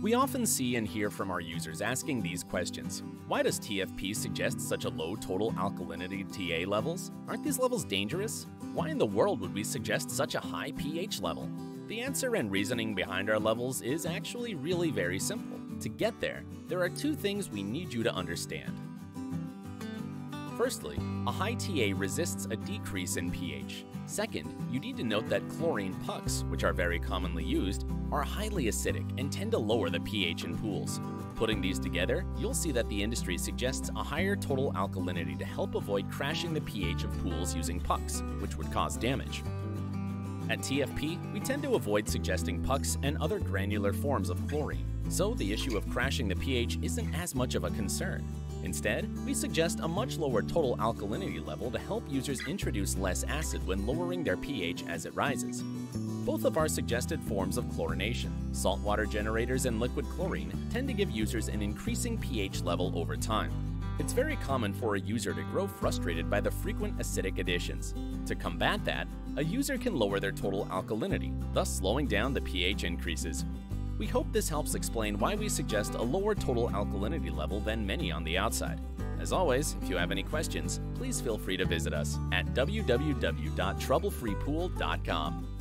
We often see and hear from our users asking these questions. Why does TFP suggest such a low total alkalinity TA levels? Aren't these levels dangerous? Why in the world would we suggest such a high pH level? The answer and reasoning behind our levels is actually really very simple. To get there, there are two things we need you to understand. Firstly, a high TA resists a decrease in pH. Second, you need to note that chlorine pucks, which are very commonly used, are highly acidic and tend to lower the pH in pools. Putting these together, you'll see that the industry suggests a higher total alkalinity to help avoid crashing the pH of pools using pucks, which would cause damage. At TFP, we tend to avoid suggesting pucks and other granular forms of chlorine, so the issue of crashing the pH isn't as much of a concern. Instead, we suggest a much lower total alkalinity level to help users introduce less acid when lowering their pH as it rises. Both of our suggested forms of chlorination, saltwater generators and liquid chlorine, tend to give users an increasing pH level over time. It's very common for a user to grow frustrated by the frequent acidic additions. To combat that, a user can lower their total alkalinity, thus slowing down the pH increases. We hope this helps explain why we suggest a lower total alkalinity level than many on the outside. As always, if you have any questions, please feel free to visit us at www.troublefreepool.com.